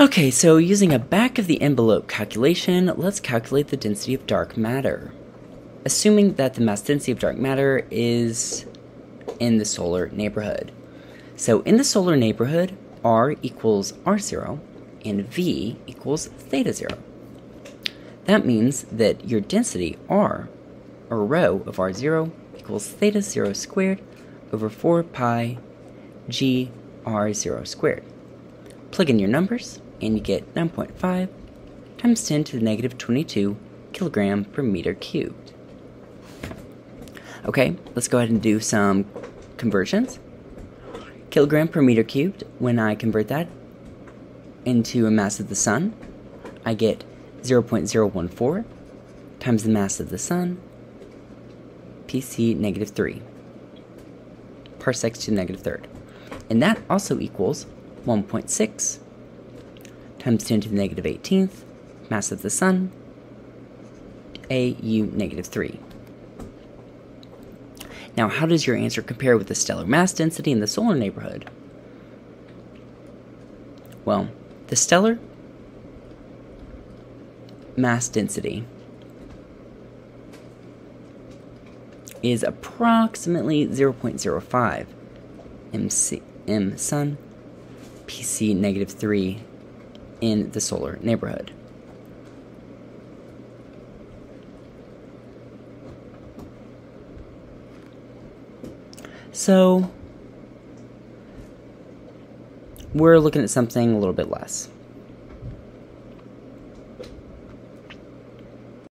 Okay, so using a back of the envelope calculation, let's calculate the density of dark matter. Assuming that the mass density of dark matter is in the solar neighborhood. So in the solar neighborhood, R equals R0 and V equals theta 0. That means that your density R, or rho of R0, equals theta 0 squared over 4 pi g r0 squared. Plug in your numbers, and you get 9.5 times 10 to the negative 22 kilogram per meter cubed. Okay, let's go ahead and do some conversions. Kilogram per meter cubed, when I convert that into a mass of the sun, I get 0.014 times the mass of the sun, PC negative 3, parsecs to the negative third. And that also equals 1.6 times 10 to the negative 18th, mass of the sun, AU negative 3. Now, how does your answer compare with the stellar mass density in the solar neighborhood? Well, the stellar mass density is approximately 0.05 MC, M sun, PC negative 3 in the solar neighborhood. So, we're looking at something a little bit less.